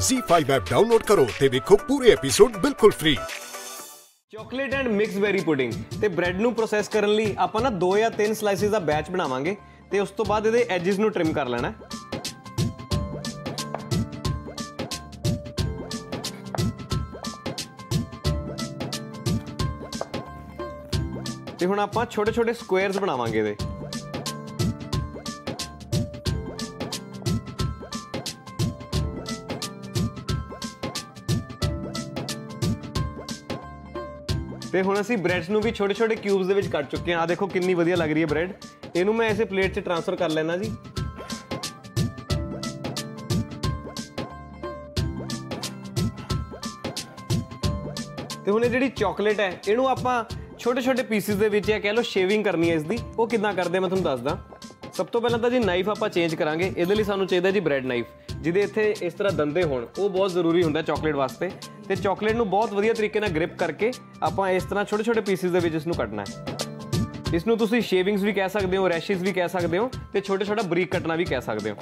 Z5 app download ਕਰੋ ਤੇ ਵੇਖੋ ਪੂਰੇ ਐਪੀਸੋਡ ਬਿਲਕੁਲ free chocolate and mix berry pudding ਤੇ ਬ੍ਰੈਡ ਨੂੰ ਪ੍ਰੋਸੈਸ ਕਰਨ ਲਈ ਆਪਾਂ ਨਾ 2 ਜਾਂ 3 ਸਲਾਈਸਿਸ ਦਾ ਬੈਚ ਬਣਾਵਾਂਗੇ ਤੇ ਉਸ ਤੋਂ ਬਾਅਦ ਇਹਦੇ ਐਜਸ ਨੂੰ ਟ੍ਰਿਮ ਕਰ ਲੈਣਾ ਹੈ। ਤੇ ਹੁਣ ਆਪਾਂ ਛੋਟੇ ਛੋਟੇ ਸਕੁਅਰਸ ਬਣਾਵਾਂਗੇ ਇਹਦੇ। ਤੇ ਹੁਣ ਅਸੀਂ ਬ੍ਰੈਡਸ ਨੂੰ ਵੀ ਛੋਟੇ ਛੋਟੇ ਕਿਊਬਸ ਦੇ ਵਿੱਚ ਕੱਟ ਚੁੱਕੇ ਹਾਂ। ਆ ਦੇਖੋ ਕਿੰਨੀ ਵਧੀਆ ਲੱਗ ਰਹੀ ਹੈ ਬ੍ਰੈਡ ਇਹਨੂੰ ਮੈਂ ਐਸੇ ਪਲੇਟ 'ਚ ਟ੍ਰਾਂਸਫਰ ਕਰ ਲੈਣਾ ਜੀ। ਤੇ ਹੁਣ ਇਹ ਜਿਹੜੀ ਚਾਕਲੇਟ ਹੈ, ਇਹਨੂੰ ਆਪਾਂ ਛੋਟੇ ਛੋਟੇ ਪੀਸਿਸ ਦੇ ਵਿੱਚ ਇਹ ਕਹਿ ਲਓ ਸ਼ੇਵਿੰਗ ਕਰਨੀ ਹੈ ਇਸ ਦੀ ਉਹ ਕਿੱਦਾਂ ਕਰਦੇ ਮੈਂ ਤੁਹਾਨੂੰ ਦੱਸਦਾ। ਸਭ ਤੋਂ ਪਹਿਲਾਂ ਤਾਂ ਜੀ ਨਾਈਫ ਆਪਾਂ ਚੇਂਜ ਕਰਾਂਗੇ। ਇਹਦੇ ਲਈ ਸਾਨੂੰ ਚਾਹੀਦਾ ਜੀ ਬ੍ਰੈਡ ਨਾਈਫ ਜਿਹਦੇ ਇੱਥੇ ਇਸ ਤਰ੍ਹਾਂ ਦੰਦੇ ਹੋਣ, ਉਹ ਬਹੁਤ ਜ਼ਰੂਰੀ ਹੁੰਦਾ ਚਾਕਲੇਟ ਵਾਸਤੇ ਤੇ ਚਾਕਲੇਟ ਨੂੰ ਬਹੁਤ ਵਧੀਆ ਤਰੀਕੇ ਨਾਲ ਗ੍ਰਿਪ ਕਰਕੇ ਆਪਾਂ ਇਸ ਤਰ੍ਹਾਂ ਛੋਟੇ ਛੋਟੇ ਪੀਸਿਸ ਦੇ ਵਿੱਚ ਇਸ ਨੂੰ ਕੱਟਣਾ ਹੈ। ਇਸ ਨੂੰ ਤੁਸੀਂ ਸ਼ੇਵਿੰਗਸ ਵੀ ਕਹਿ ਸਕਦੇ ਹੋ ਰੈਸ਼ਿਸ ਵੀ ਕਹਿ ਸਕਦੇ ਹੋ ਤੇ ਛੋਟੇ ਛੋਟਾ ਬਰੀਕ ਕੱਟਣਾ ਵੀ ਕਹਿ ਸਕਦੇ ਹੋ।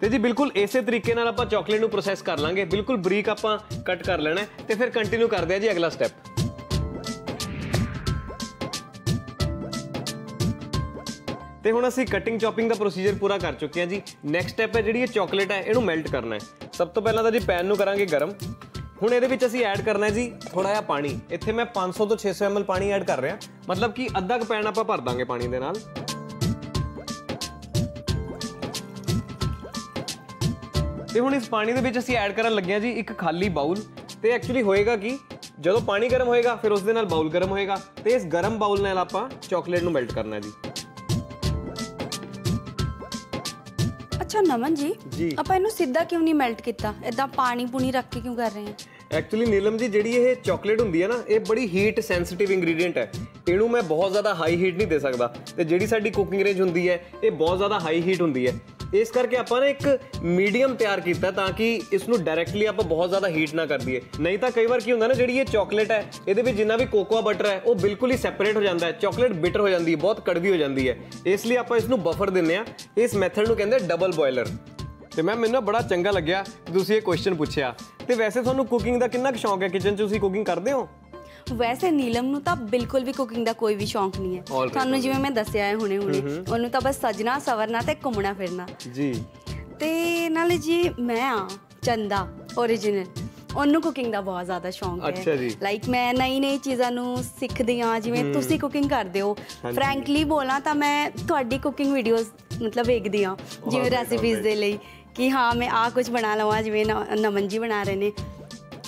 ਤੇ ਜੀ ਬਿਲਕੁਲ ਇਸੇ ਤਰੀਕੇ ਨਾਲ ਆਪਾਂ ਚਾਕਲੇਟ ਨੂੰ ਪ੍ਰੋਸੈਸ ਕਰ ਲਾਂਗੇ। ਬਿਲਕੁਲ ਬਰੀਕ ਆਪਾਂ ਕੱਟ ਕਰ ਲੈਣਾ ਹੈ ਤੇ ਫਿਰ ਕੰਟੀਨਿਊ ਕਰਦੇ ਆ ਜੀ ਅਗਲਾ ਸਟੈਪ ਤੇ ਹੁਣ ਅਸੀਂ ਕਟਿੰਗ ਚੌਪਿੰਗ ਦਾ ਪ੍ਰੋਸੀਜਰ ਪੂਰਾ ਕਰ ਚੁੱਕੇ ਹਾਂ ਜੀ। ਨੈਕਸਟ ਸਟੈਪ ਹੈ ਜਿਹੜੀ ਇਹ ਚਾਕਲੇਟ ਹੈ, ਇਹਨੂੰ ਮੈਲਟ ਕਰਨਾ ਹੈ। ਸਭ ਤੋਂ ਪਹਿਲਾਂ ਤਾਂ ਜੀ ਪੈਨ ਨੂੰ ਕਰਾਂਗੇ ਗਰਮ। ਹੁਣ ਇਹਦੇ ਵਿੱਚ ਅਸੀਂ ਐਡ ਕਰਨਾ ਹੈ ਜੀ ਥੋੜਾ ਜਿਹਾ ਪਾਣੀ। ਇੱਥੇ ਮੈਂ 500 ਤੋਂ 600 ml ਪਾਣੀ ਐਡ ਕਰ ਰਿਹਾ। ਮਤਲਬ ਕਿ ਅੱਧਾ ਕ ਪੈਨ ਆਪਾਂ ਭਰ ਦਾਂਗੇ ਪਾਣੀ ਦੇ ਨਾਲ। ਤੇ ਹੁਣ ਇਸ ਪਾਣੀ ਦੇ ਵਿੱਚ ਅਸੀਂ ਐਡ ਕਰਨ ਲੱਗੇ ਹਾਂ ਜੀ ਇੱਕ ਖਾਲੀ ਬਾਉਲ ਤੇ ਐਕਚੁਅਲੀ ਹੋਏਗਾ ਕਿ? ਜਦੋਂ ਪਾਣੀ ਗਰਮ ਹੋਏਗਾ ਫਿਰ ਉਸ ਦੇ ਨਾਲ ਬਾਉਲ ਗਰਮ ਹੋਏਗਾ। ਤੇ ਇਸ ਗਰਮ ਬਾਉਲ ਨਾਲ ਆਪਾਂ ਚਾਕਲੇਟ ਨੂੰ ਮੈਲਟ ਕਰਨਾ ਹੈ ਜੀ। ਅੱਛਾ ਨਮਨ ਜੀ ਜੀ। ਆਪਾਂ ਇਹਨੂੰ ਸਿੱਧਾ ਕਿਉਂ ਨਹੀਂ ਮੈਲਟ ਕੀਤਾ? ਇਦਾਂ ਪਾਣੀ ਪੂਣੀ ਰੱਖ ਕੇ ਕਿਉਂ ਕਰ ਰਹੇ ਹਾਂ? ਐਕਚੁਅਲੀ ਨੀਲਮ ਜੀ ਜਿਹੜੀ ਇਹ ਚਾਕਲੇਟ ਹੁੰਦੀ ਹੈ ਨਾ ਇਹ ਬੜੀ ਹੀਟ ਸੈਂਸਿਟਿਵ ਇੰਗਰੀਡੀਐਂਟ ਹੈ। ਇਹਨੂੰ ਮੈਂ ਬਹੁਤ ਜ਼ਿਆਦਾ ਹਾਈ ਹੀਟ ਨਹੀਂ ਦੇ ਸਕਦਾ। ਤੇ ਜਿਹੜੀ ਸਾਡੀ ਕੁਕਿੰਗ ਰੇਂਜ ਹੁੰਦੀ ਹੈ ਇਹ ਬਹੁਤ ਜ਼ਿਆਦਾ ਹਾਈ ਹੀਟ ਹੁੰਦੀ ਹੈ। ਇਸ ਕਰਕੇ ਆਪਾਂ ਨੇ ਇੱਕ ਮੀਡੀਅਮ ਤਿਆਰ ਕੀਤਾ ਤਾਂ ਕਿ ਇਸ ਨੂੰ ਡਾਇਰੈਕਟਲੀ ਆਪਾਂ ਬਹੁਤ ਜ਼ਿਆਦਾ ਹੀਟ ਨਾ ਕਰ ਦਈਏ। ਨਹੀਂ ਤਾਂ ਕਈ ਵਾਰ ਕੀ ਹੁੰਦਾ ਨਾ, ਜਿਹੜੀ ਇਹ ਚਾਕਲੇਟ ਹੈ, ਇਹਦੇ ਵਿੱਚ ਜਿੰਨਾ ਵੀ ਕੋਕੋਆ ਬਟਰ ਹੈ, ਉਹ ਬਿਲਕੁਲ ਹੀ ਸੈਪਰੇਟ ਹੋ ਜਾਂਦਾ ਹੈ। ਚਾਕਲੇਟ ਬਿਟਰ ਹੋ ਜਾਂਦੀ ਹੈ, ਬਹੁਤ ਕੜਵੀ ਹੋ ਜਾਂਦੀ ਹੈ। ਇਸ ਲਈ ਆਪਾਂ ਇਸ ਨੂੰ ਬਫਰ ਦਿੰਨੇ ਆ ਇਸ ਮੈਥਡ ਨੂੰ ਕਹਿੰਦੇ ਡਬਲ ਬੋਇਲਰ ਤੇ ਮੈਮ ਮੈਨੂੰ ਨਾ ਬੜਾ ਚੰਗਾ ਲੱਗਿਆ ਤੁਸੀਂ ਇਹ ਕੁਐਸਚਨ ਪੁੱਛਿਆ। ਤੇ ਵੈਸੇ ਤੁਹਾਨੂੰ ਕੁਕਿੰਗ ਦਾ ਕਿੰਨਾ ਕੁ ਸ਼ੌਂਕ ਹੈ? ਕਿਚਨ 'ਚ ਤੁਸੀਂ ਕੁਕਿੰਗ ਕਰਦੇ ਹੋ? ਵੈਸੇ ਨੀਲਮ ਨੂੰ ਤਾਂ ਬਿਲਕੁਲ ਵੀ ਕੁਕਿੰਗ ਦਾ ਕੋਈ ਵੀ ਸ਼ੌਂਕ ਨਹੀਂ ਹੈ। ਤੁਹਾਨੂੰ ਜਿਵੇਂ ਮੈਂ ਦੱਸਿਆ ਹੈ ਹੁਣੇ ਹੁਣੇ ਉਹਨੂੰ ਤਾਂ ਬਸ ਸਜਣਾ ਸਵਰਨਾ ਤੇ ਘੁੰਮਣਾ ਫਿਰਨਾ। ਜੀ। ਤੇ ਨਾਲੇ ਜੀ ਮੈਂ ਆ ਚੰਦਾ origignal ਉਹਨੂੰ ਕੁਕਿੰਗ ਦਾ ਬਹੁਤ ਜ਼ਿਆਦਾ ਸ਼ੌਂਕ ਹੈ। ਲਾਈਕ ਮੈਂ ਨਈ ਨਈ ਚੀਜ਼ਾਂ ਨੂੰ ਸਿੱਖਦੀ ਆ ਜਿਵੇਂ ਤੁਸੀਂ ਕੁਕਿੰਗ ਕਰਦੇ ਹੋ। ਫ੍ਰੈਂਕਲੀ ਬੋਲਾਂ ਤਾਂ ਮੈਂ ਤੁਹਾਡੀ ਕੁਕਿੰਗ ਵੀਡੀਓਜ਼ ਮਤਲਬ ਵੇਖਦੀ ਆ ਜਿਵੇਂ ਰੈਸਿਪੀਜ਼. ਦੇ ਲਈ ਕਿ ਹਾਂ ਮੈਂ ਆ ਕੁਝ ਬਣਾ ਲਵਾਂ ਜਿਵੇਂ ਨਮਨ ਜੀ ਬਣਾ ਰਹੇ ਨੇ।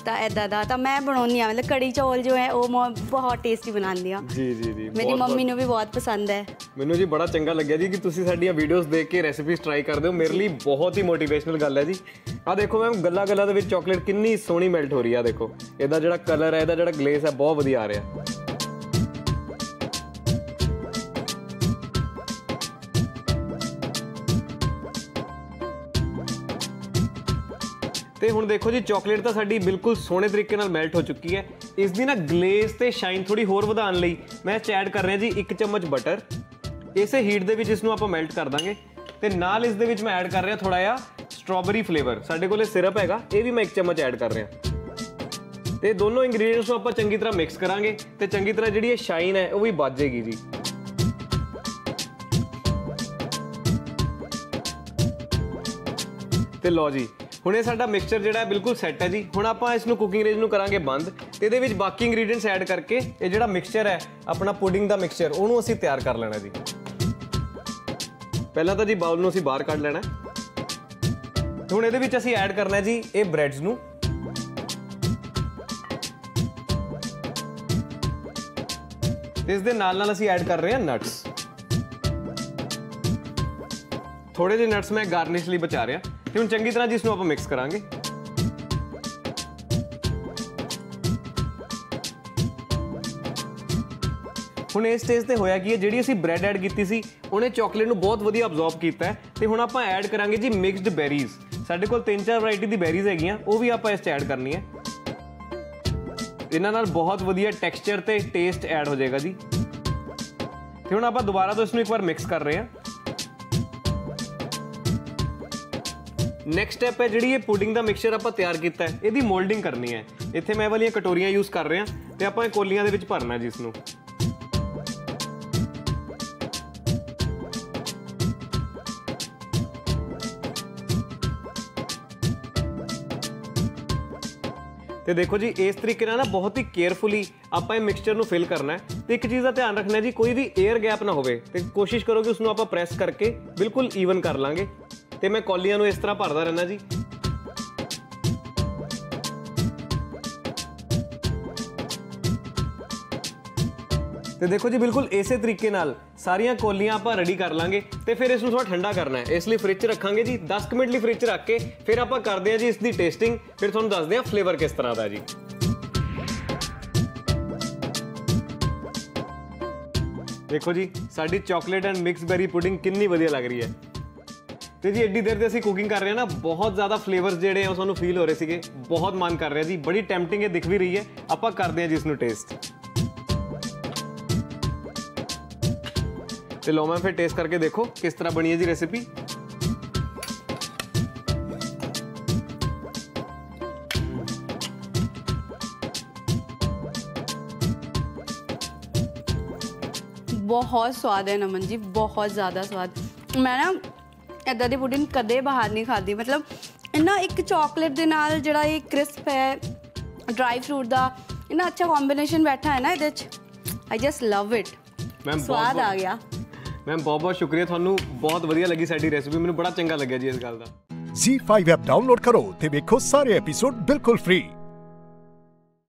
ਤਾਂ ਐਦਾਂ ਦਾ ਤਾਂ ਮੈਂ ਬਣਾਉਣੀ ਆ ਮਤਲਬ ਕੜੀ ਚੌਲ ਜੋ ਹੈ ਉਹ ਮੈਂ ਬਹੁਤ ਟੇਸਟੀ ਬਣਾਉਂਦੀ ਆ ਜੀ ਜੀ ਜੀ ਮੇਰੀ ਮੰਮੀ ਨੂੰ ਵੀ ਬਹੁਤ ਪਸੰਦ ਹੈ। ਮੈਨੂੰ ਜੀ ਬੜਾ ਚੰਗਾ ਲੱਗਿਆ ਜੀ ਕਿ ਤੁਸੀਂ ਸਾਡੀਆਂ ਵੀਡੀਓਜ਼ ਦੇਖ ਕੇ ਰੈਸਿਪੀਜ਼ ਟਰਾਈ ਕਰਦੇ ਹੋ। ਮੇਰੇ ਲਈ ਬਹੁਤ ਹੀ ਮੋਟੀਵੇਸ਼ਨਲ ਗੱਲ ਹੈ ਜੀ। ਆ ਦੇਖੋ ਮੈਮ ਗੱਲਾਂ ਗੱਲਾਂ ਦੇ ਵਿੱਚ ਚਾਕਲੇਟ ਕਿੰਨੀ ਸੋਹਣੀ ਮੈਲਟ ਹੋ ਰਹੀ ਆ ਦੇਖੋ। ਇਹਦਾ ਜਿਹੜਾ ਕਲਰ ਹੈ ਇਹਦਾ ਜਿਹੜਾ ਗਲੇਸ ਹੈ ਬਹੁਤ ਵਧੀਆ ਆ ਰਿਹਾ। ਤੇ ਹੁਣ ਦੇਖੋ ਜੀ ਚਾਕਲੇਟ ਤਾਂ ਸਾਡੀ ਬਿਲਕੁਲ ਸੋਹਣੇ ਤਰੀਕੇ ਨਾਲ ਮੈਲਟ ਹੋ ਚੁੱਕੀ ਹੈ। ਇਸ ਦੀ ਨਾ ਗਲੇਜ਼ ਤੇ ਸ਼ਾਈਨ ਥੋੜੀ ਹੋਰ ਵਧਾਉਣ ਲਈ ਮੈਂ ਇਹ 'ਚ ਐਡ ਕਰ ਰਿਹਾ ਜੀ 1 ਚਮਚ ਬਟਰ ਇਸੇ ਹੀਟ ਦੇ ਵਿੱਚ ਇਸ ਨੂੰ ਆਪਾਂ ਮੈਲਟ ਕਰ ਦਾਂਗੇ। ਤੇ ਨਾਲ ਇਸ ਦੇ ਵਿੱਚ ਮੈਂ ਐਡ ਕਰ ਰਿਹਾ ਥੋੜਾ ਜਿਹਾ ਸਟ੍ਰਾਬੇਰੀ ਫਲੇਵਰ ਸਾਡੇ ਕੋਲੇ ਸਿਰਪ ਹੈਗਾ, ਇਹ ਵੀ ਮੈਂ 1 ਚਮਚ ਐਡ ਕਰ ਰਿਹਾ। ਤੇ ਦੋਨੋਂ ਇੰਗਰੀਡੀਅੰਟਸ ਨੂੰ ਆਪਾਂ ਚੰਗੀ ਤਰ੍ਹਾਂ ਮਿਕਸ ਕਰਾਂਗੇ ਤੇ ਚੰਗੀ ਤਰ੍ਹਾਂ ਜਿਹੜੀ ਇਹ ਸ਼ਾਈਨ ਹੈ, ਉਹ ਵੀ ਵੱਜ ਜਾਏਗੀ ਜੀ। ਤੇ ਲਓ ਜੀ ਹੁਣ ਇਹ ਸਾਡਾ ਮਿਕਸਚਰ ਜਿਹੜਾ ਬਿਲਕੁਲ ਸੈੱਟ ਹੈ ਜੀ। ਹੁਣ ਆਪਾਂ ਇਸ ਨੂੰ ਕੁਕਿੰਗ ਰੇਂਜ ਨੂੰ ਕਰਾਂਗੇ ਬੰਦ ਤੇ ਇਹਦੇ ਵਿੱਚ ਬਾਕੀ ਇੰਗਰੀਡੀਅੰਟਸ ਐਡ ਕਰਕੇ ਇਹ ਜਿਹੜਾ ਮਿਕਸਚਰ ਹੈ, ਆਪਣਾ ਪੁਡਿੰਗ ਦਾ ਮਿਕਸਚਰ ਉਹਨੂੰ ਅਸੀਂ ਤਿਆਰ ਕਰ ਲੈਣਾ ਜੀ। ਪਹਿਲਾਂ ਤਾਂ ਜੀ ਬਾਉਲ ਨੂੰ ਅਸੀਂ ਬਾਹਰ ਕੱਢ ਲੈਣਾ ਹੁਣ ਇਹਦੇ ਵਿੱਚ ਅਸੀਂ ਐਡ ਕਰਨਾ ਜੀ ਇਹ ਬ੍ਰੈਡਸ ਨੂੰ। ਇਸ ਦੇ ਨਾਲ ਨਾਲ ਅਸੀਂ ਐਡ ਕਰ ਰਹੇ ਹਾਂ ਨਟਸ ਥੋੜੇ ਜਿਹੇ ਨਟਸ ਮੈਂ ਗਾਰਨਿਸ਼ ਲਈ ਬਚਾ ਰਿਹਾ। ਤੇ ਹੁਣ ਚੰਗੀ ਤਰ੍ਹਾਂ ਜੀ ਇਸ ਨੂੰ ਆਪਾਂ ਮਿਕਸ ਕਰਾਂਗੇ। ਹੁਣ ਇਸ ਸਟੇਜ ਤੇ ਹੋਇਆ ਕੀ ਹੈ, ਜਿਹੜੀ ਅਸੀਂ ਬ੍ਰੈਡ ਐਡ ਕੀਤੀ ਸੀ, ਉਹਨੇ ਚਾਕਲੇਟ ਨੂੰ ਬਹੁਤ ਵਧੀਆ ਅਬਜ਼ੌਰਬ ਕੀਤਾ ਹੈ ਤੇ ਹੁਣ ਆਪਾਂ ਐਡ ਕਰਾਂਗੇ ਜੀ ਮਿਕਸਡ ਬੈਰੀਜ਼ ਸਾਡੇ ਕੋਲ ਤਿੰਨ ਚਾਰ ਵੈਰਾਈਟੀ ਦੀ ਬੈਰੀਜ਼ ਹੈਗੀਆਂ, ਉਹ ਵੀ ਆਪਾਂ ਇਸ ਚ ਐਡ ਕਰਨੀ ਹੈ। ਇਹਨਾਂ ਨਾਲ ਬਹੁਤ ਵਧੀਆ ਟੈਕਸਚਰ ਤੇ ਟੇਸਟ ਐਡ ਹੋ ਜਾਏਗਾ ਜੀ। ਤੇ ਹੁਣ ਆਪਾਂ ਦੁਬਾਰਾ ਤੋਂ ਇਸ ਨੂੰ ਇੱਕ ਵਾਰ ਮਿਕਸ ਕਰ ਰਹੇ ਹਾਂ। ਨੈਕਸਟ ਸਟੈਪ ਹੈ ਜਿਹੜੀ ਇਹ ਪੁਡਿੰਗ ਦਾ ਮਿਕਸਚਰ ਆਪਾਂ ਤਿਆਰ ਕੀਤਾ ਹੈ, ਇਹਦੀ ਮੋਲਡਿੰਗ ਕਰਨੀ ਹੈ। ਇੱਥੇ ਮੈਂ ਇਹ ਵਾਲੀਆਂ ਕਟੋਰੀਆਂ ਯੂਜ਼ ਕਰ ਰਿਹਾ ਤੇ ਆਪਾਂ ਇਹ ਕੋਲੀਆਂ ਦੇ ਵਿੱਚ ਭਰਨਾ ਜਿਸ ਨੂੰ ਤੇ ਦੇਖੋ ਜੀ, ਇਸ ਤਰੀਕੇ ਨਾਲ ਨਾ ਬਹੁਤ ਹੀ ਕੇਅਰਫੁਲੀ ਆਪਾਂ ਇਹ ਮਿਕਸਚਰ ਨੂੰ ਫਿਲ ਕਰਨਾ ਹੈ। ਤੇ ਇੱਕ ਚੀਜ਼ ਦਾ ਧਿਆਨ ਰੱਖਣਾ ਜੀ, ਕੋਈ ਵੀ 에ਅਰ ਗੈਪ ਨਾ ਹੋਵੇ ਤੇ ਕੋਸ਼ਿਸ਼ ਕਰੋ ਕਿ ਉਸ ਨੂੰ ਆਪਾਂ ਪ੍ਰੈਸ ਕਰਕੇ ਬਿਲਕੁਲ ਈਵਨ ਕਰ ਲਾਂਗੇ। ਤੇ ਮੈਂ ਕੌਲੀਆਂ ਨੂੰ ਇਸ ਤਰ੍ਹਾਂ ਭਰਦਾ ਰਹਿਣਾ ਜੀ। ਤੇ ਦੇਖੋ ਜੀ, ਬਿਲਕੁਲ ਇਸੇ ਤਰੀਕੇ ਨਾਲ ਸਾਰੀਆਂ ਕੋਲੀਆਂ ਆਪਾਂ ਰੈਡੀ ਕਰ ਲਾਂਗੇ ਤੇ ਫਿਰ ਇਸ ਨੂੰ ਥੋੜਾ ਠੰਡਾ ਕਰਨਾ ਹੈ। ਇਸ ਲਈ ਫ੍ਰਿਜ 'ਚ ਰੱਖਾਂਗੇ ਜੀ 10 ਕੁ ਮਿੰਟ ਲਈ ਫ੍ਰਿਜ 'ਚ ਰੱਖ ਕੇ ਫਿਰ ਆਪਾਂ ਕਰਦੇ ਹਾਂ ਜੀ ਇਸ ਦੀ ਟੇਸਟਿੰਗ ਫਿਰ ਤੁਹਾਨੂੰ ਦੱਸਦੇ ਹਾਂ ਫਲੇਵਰ ਕਿਸ ਤਰ੍ਹਾਂ ਦਾ ਜੀ। ਦੇਖੋ ਜੀ, ਸਾਡੀ chocolate and mix berry pudding ਕਿੰਨੀ ਵਧੀਆ ਲੱਗ ਰਹੀ ਹੈ। ਤੇ ਜੀ ਐਡੀ ਦੇਰ ਤੇ ਅਸੀਂ ਕੁਕਿੰਗ ਕਰ ਰਹੇ ਹਾਂ ਨਾ, ਬਹੁਤ ਜ਼ਿਆਦਾ ਫਲੇਵਰਸ ਜਿਹੜੇ ਆ ਉਹ ਸਾਨੂੰ ਫੀਲ ਹੋ ਰਹੇ ਸੀਗੇ, ਬਹੁਤ ਮਨ ਕਰ ਰਿਹਾ ਜੀ, ਬੜੀ ਟੈਂਪਟਿੰਗ ਇਹ ਦਿਖ ਵੀ ਰਹੀ ਹੈ, ਆਪਾਂ ਕਰਦੇ ਹਾਂ ਜੀ ਇਸ ਨੂੰ ਟੇਸਟ ਤੇ ਲਓ ਮੈਂ ਫਿਰ ਟੇਸਟ ਕਰਕੇ ਦੇਖੋ ਕਿਸ ਤਰ੍ਹਾਂ ਬਣੀ ਹੈ ਜੀ ਰੈਸਿਪੀ ਬਹੁਤ ਸਵਾਦ ਹੈ ਨਮਨ ਜੀ ਬਹੁਤ ਜ਼ਿਆਦਾ ਸਵਾਦ ਮੈਂ ਨਾ ਇਦਾਂ ਦੀ ਪੁਡਿੰਗ ਕਦੇ ਬਾਹਰ ਨਹੀਂ ਖਾਦੀ ਮਤਲਬ ਇੰਨਾ ਇੱਕ ਚਾਕਲੇਟ ਦੇ ਨਾਲ ਜਿਹੜਾ ਇਹ ਕ੍ਰਿਸਪ ਹੈ ਡਰਾਈ ਫਰੂਟ ਦਾ ਇੰਨਾ ਅੱਛਾ ਕੰਬੀਨੇਸ਼ਨ ਬੈਠਾ ਹੈ ਨਾ ਇਹਦੇ ਚ। I just love it ma'am ਸਵਾਦ ਆ ਗਿਆ। ਮੈਮ ਬਹੁਤ ਬਹੁਤ ਸ਼ੁਕਰੀਆ। ਤੁਹਾਨੂੰ ਬਹੁਤ ਵਧੀਆ ਲੱਗੀ ਸਾਡੀ ਰੈਸਿਪੀ ਮੈਨੂੰ ਬੜਾ ਚੰਗਾ ਲੱਗਿਆ ਜੀ ਇਸ ਗੱਲ ਦਾ। Z5 ਐਪ ਡਾਊਨਲੋਡ ਕਰੋ ਤੇ ਵੇਖੋ ਸਾਰੇ ਐਪੀਸੋਡ ਬਿਲਕੁਲ ਫ੍ਰੀ